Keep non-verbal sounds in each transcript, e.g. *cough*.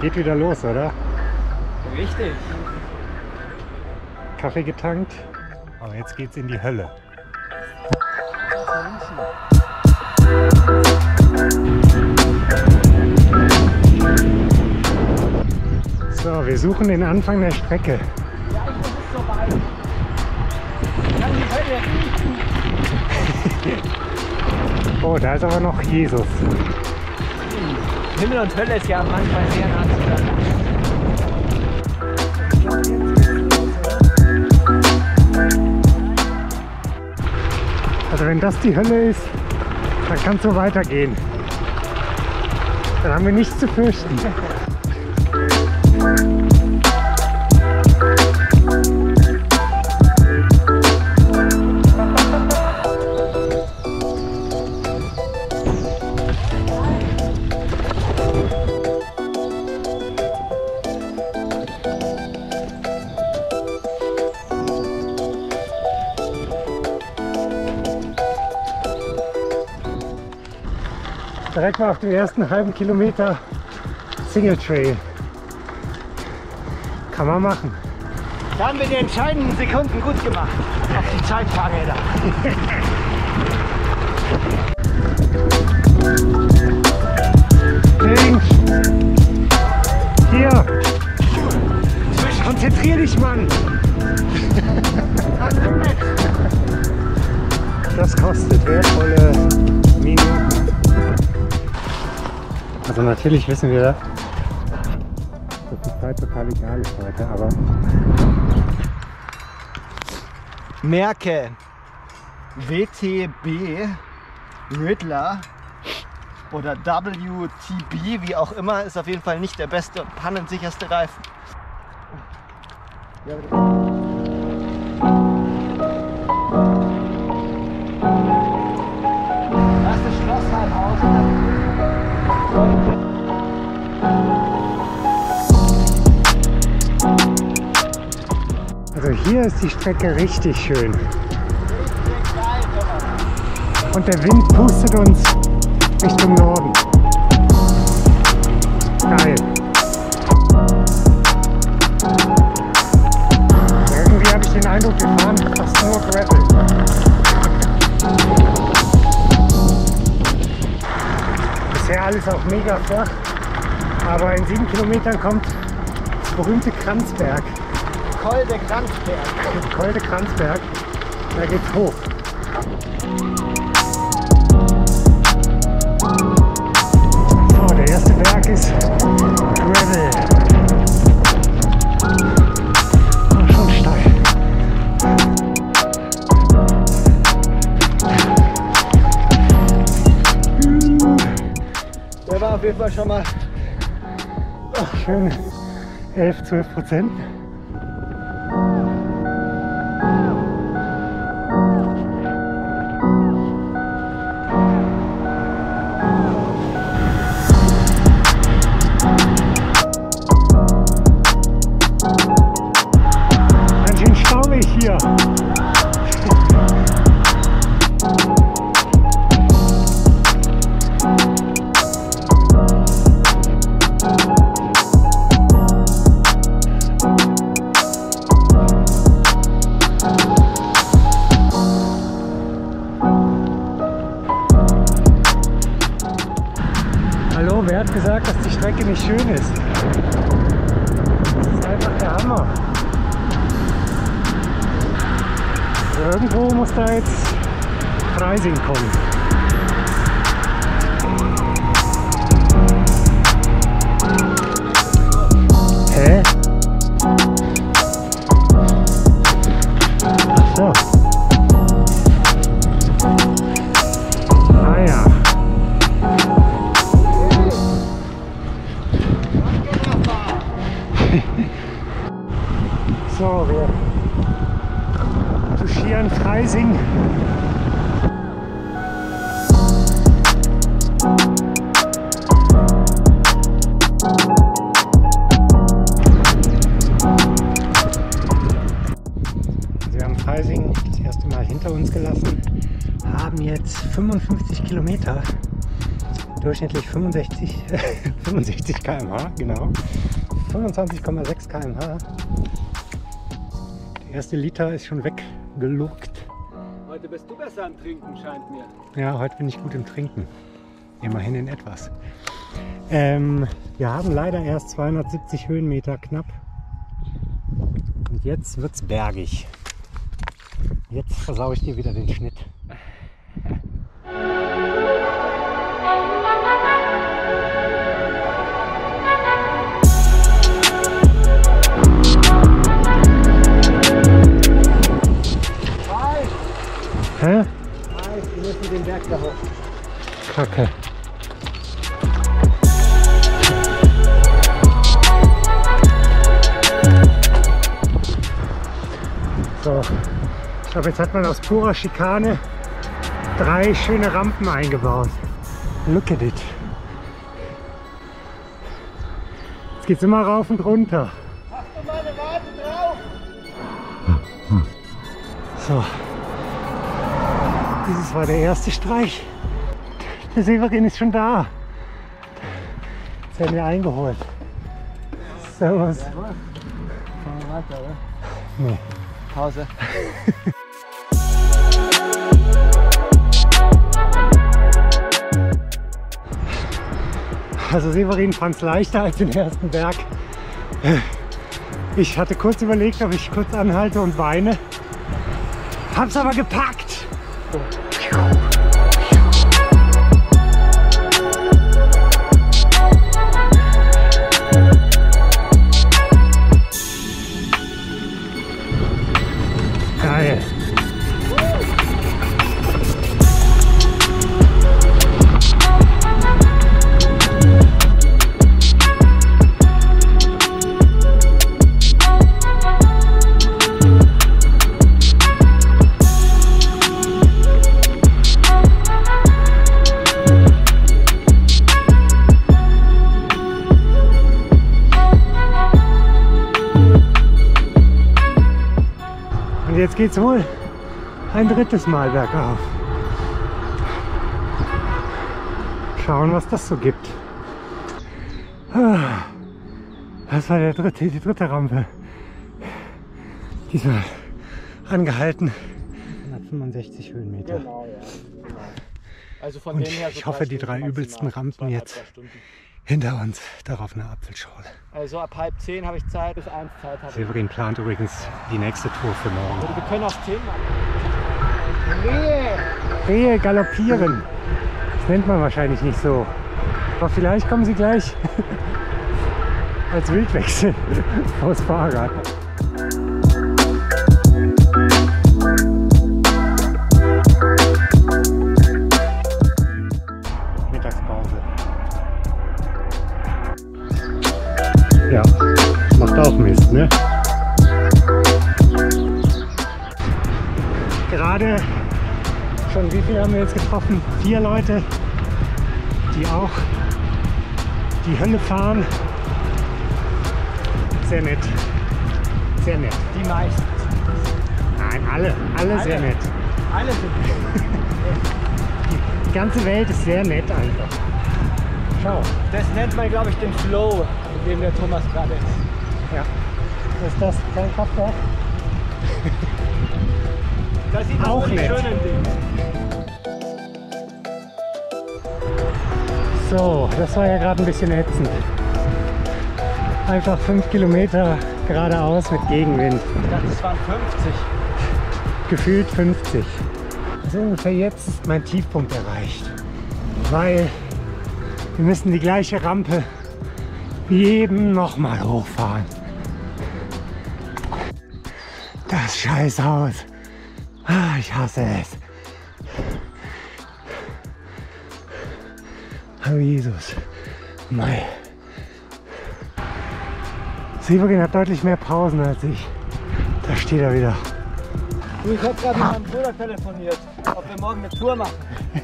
Geht wieder los, oder? Richtig. Kaffee getankt. Aber jetzt geht's in die Hölle. So, wir suchen den Anfang der Strecke. Ja, ich muss es so weit. Kann die Hölle riechen. Oh, da ist aber noch Jesus. Himmel und Hölle ist ja manchmal sehr nah zusammen. Also wenn das die Hölle ist, dann kann es so weitergehen. Dann haben wir nichts zu fürchten. Direkt mal auf dem ersten halben Kilometer Single Trail. Kann man machen. Da haben wir die entscheidenden Sekunden gut gemacht. Auf die Zeitfahrräder. *laughs* natürlich wissen wir, dass die Zeit total egal ist heute, aber Merke. WTB Riddler oder WTB, wie auch immer, ist auf jeden Fall nicht der beste und pannensicherste Reifen. Lass hier ist die Strecke richtig schön. Und der Wind pustet uns Richtung Norden. Geil. Irgendwie habe ich den Eindruck, wir fahren fast nur Gravel. Bisher alles auch mega flach, aber in sieben Kilometern kommt das berühmte Kranzberg. Col de Kranzberg. Kolde Kranzberg. Da geht's hoch. So, der erste Berg ist Gravel. Oh, schon steil. Der war auf jeden Fall schon mal Schön 11, 12 Prozent. Wer hat gesagt, dass die Strecke nicht schön ist? Das ist einfach der Hammer. Irgendwo muss da jetzt Freising kommen. Haben jetzt 55 Kilometer Durchschnittlich 65, 65 *laughs* km/h, genau. 25,6 km/h. Der erste Liter ist schon weggeluckt. Heute bist du besser am Trinken, scheint mir. Ja, heute bin ich gut im Trinken. Immerhin in etwas. Ähm, wir haben leider erst 270 Höhenmeter knapp. Und jetzt wird's bergig. Jetzt versau ich dir wieder den Schnitt. Hä? Nein, wir müssen den Berg da hoch. Kacke. So, ich glaube, jetzt hat man aus purer Schikane drei schöne Rampen eingebaut. Look at it. Jetzt geht's immer rauf und runter. Hast du meine Warte drauf? So. Dieses war der erste Streich. Der Severin ist schon da. Jetzt werden wir eingeholt. Servus. Fahren wir weiter, oder? Nee. Pause. *laughs* Also Severin fand es leichter als den ersten Berg. Ich hatte kurz überlegt, ob ich kurz anhalte und weine. Hab's aber gepackt. Geil. Und jetzt geht's wohl ein drittes Mal bergauf. Schauen, was das so gibt. Ah, Das war der dritte, die dritte Rampe. Diesmal angehalten. 165 Höhenmeter. Genau, ja. Genau. Also von Und dem her so ich hoffe, die drei übelsten Rampen jetzt. Hinter uns, darauf eine Apfelschorle. Also ab halb zehn habe ich Zeit, bis eins Zeit habe ich. Severin plant übrigens die nächste Tour für morgen. Also wir können auf zehn. Nee! Rehe galoppieren. Das nennt man wahrscheinlich nicht so. Aber vielleicht kommen sie gleich *laughs* als Wildwechsel vors Fahrrad. Gerade schon, wie viele haben wir jetzt getroffen? Vier Leute, die auch die Hölle fahren. Sehr nett. Sehr nett. Die meisten. Nein, alle. Alle, sehr Alle. nett. Alle sind *laughs* Die ganze Welt ist sehr nett einfach. Schau. Das nennt man, glaube ich, den Flow, in dem der Thomas gerade ist. Ja. Ist das? Kein Kraftwerk? *laughs* Da sieht man Auch die nett. schönen Dinge. So, das war ja gerade ein bisschen ätzend. Einfach fünf Kilometer geradeaus mit Gegenwind. Ich dachte, es waren 50. gefühlt 50. Also ungefähr jetzt ist mein Tiefpunkt erreicht. Weil wir müssen die gleiche Rampe wie eben nochmal hochfahren. Das Scheißhaus. Ah, ich hasse es. Oh Jesus. Mei. Severin hat deutlich mehr Pausen als ich. Da steht er wieder. Du, ich habe gerade mit meinem Bruder telefoniert, ob wir morgen eine Tour machen.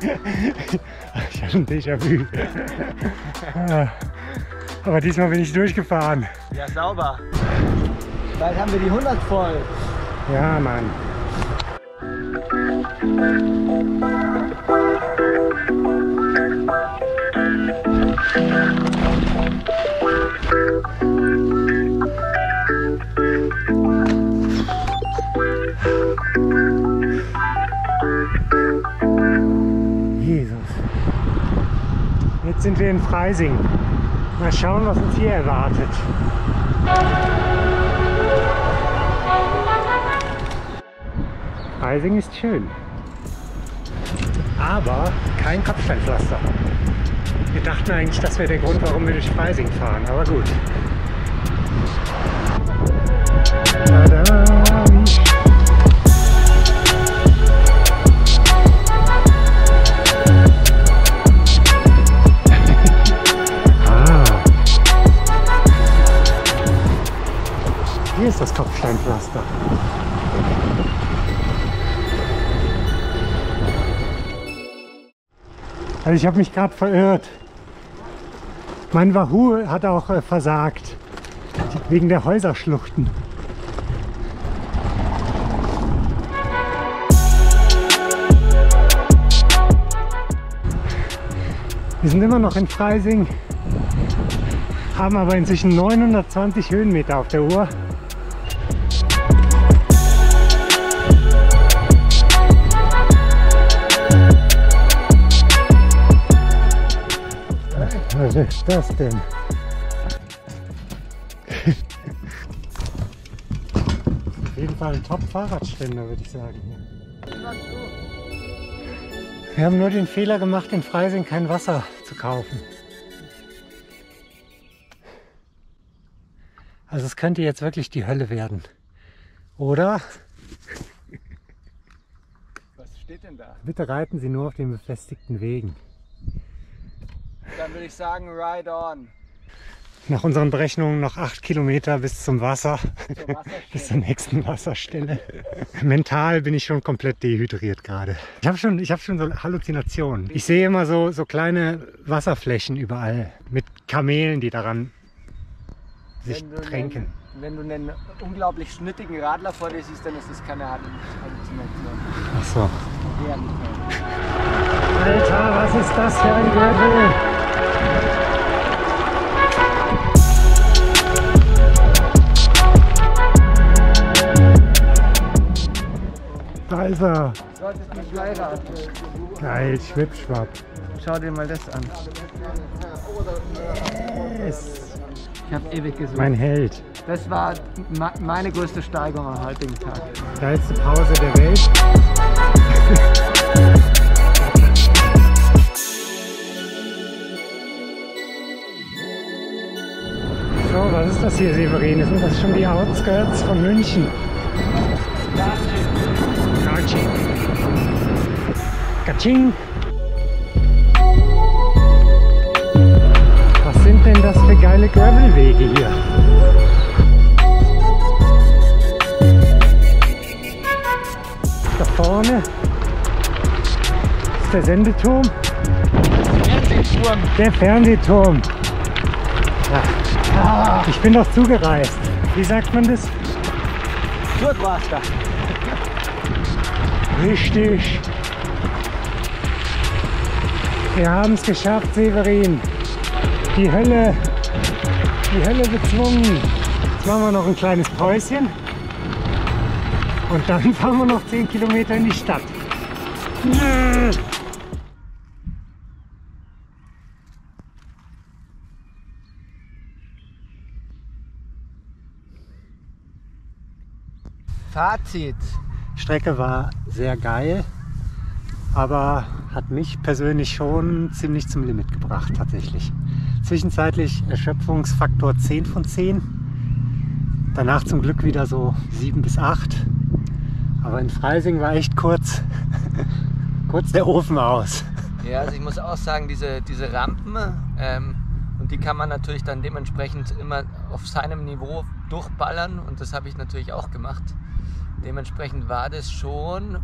*laughs* Ich habe ein Déjà-vu. Ah, Aber diesmal bin ich durchgefahren. Ja, sauber. Bald haben wir die 100 voll. Ja, Mann. Jesus. Jetzt sind wir in Freising. Mal schauen, was uns hier erwartet. Freising ist schön. Aber kein Kopfsteinpflaster. Wir dachten eigentlich, das wäre der Grund, warum wir durch Freising fahren. Aber gut. *laughs* Ah. Hier ist das Kopfsteinpflaster. Also ich habe mich gerade verirrt. Mein Wahoo hat auch äh, versagt. Wegen der Häuserschluchten. Wir sind immer noch in Freising, haben aber inzwischen 920 Höhenmeter auf der Uhr. Was ist das denn? Auf jeden Fall ein Top-Fahrradständer, würde ich sagen. Wir haben nur den Fehler gemacht, in Freising kein Wasser zu kaufen. Also es könnte jetzt wirklich die Hölle werden. Oder? Was steht denn da? Bitte reiten Sie nur auf den befestigten Wegen. Würde ich sagen, ride on. Nach unseren Berechnungen noch acht Kilometer bis zum Wasser, Zur *laughs* bis zur nächsten Wasserstelle. Mental bin ich schon komplett dehydriert gerade. Ich habe schon, ich hab schon so Halluzinationen. Ich sehe immer so, so kleine Wasserflächen überall mit Kamelen, die daran sich Wenn tränken. Einen, wenn du einen unglaublich schnittigen Radler vor dir siehst, dann ist das keine Halluzination. Ach so. Alter, was ist das für ein Gürtel? Da ist er. Solltest mich heiraten. Geil, schwippschwapp. Schau dir mal das an. Yes. Ich habe ewig gesucht. Mein Held. Das war meine größte Steigung am heutigen Tag. Geilste Pause der Welt. *laughs* So, was ist das hier, Severin? Sind das schon die Outskirts von München? Garching. Kaching. Was sind denn das für geile Gravelwege hier? Da vorne ist der Sendeturm. Der Fernsehturm. Ja. Ich bin doch zugereist. Wie sagt man das? Tourquaster. Richtig. Wir haben es geschafft, Severin. Die Hölle, die Hölle bezwungen. Jetzt machen wir noch ein kleines Päuschen. Und dann *laughs* fahren wir noch 10 Kilometer in die Stadt. Fazit. Strecke war sehr geil, aber hat mich persönlich schon ziemlich zum Limit gebracht tatsächlich. Zwischenzeitlich Erschöpfungsfaktor 10 von 10. Danach zum Glück wieder so 7 bis 8. Aber in Freising war echt kurz, *laughs* kurz der Ofen aus. Ja, also ich muss auch sagen, diese, diese Rampen, ähm, und die kann man natürlich dann dementsprechend immer auf seinem Niveau durchballern und das habe ich natürlich auch gemacht. Dementsprechend war das schon,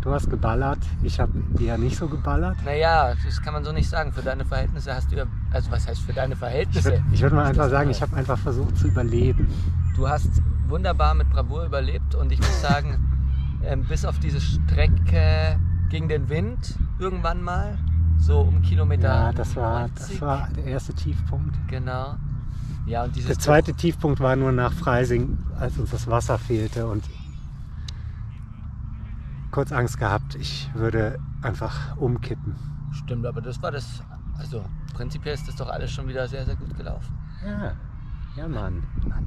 Du hast geballert, ich habe eher nicht so geballert. naja, das kann man so nicht sagen. Für deine Verhältnisse hast du ja, also was heißt für deine Ich Verhältnisse? würde würd mal einfach sagen, ich habe einfach versucht zu überleben. Du hast wunderbar mit Bravour überlebt und ich muss sagen, ähm, bis auf diese Strecke gegen den Wind irgendwann mal, so um Kilometer. Ja, das war, 90, das war der erste Tiefpunkt. Genau. Ja, und dieses Der zweite Tiefpunkt war nur nach Freising, als uns das Wasser fehlte und kurz Angst gehabt, ich würde einfach umkippen. Stimmt, aber das war das Also prinzipiell ist das doch alles schon wieder sehr, sehr gut gelaufen. Ja, ja Mann. Mann.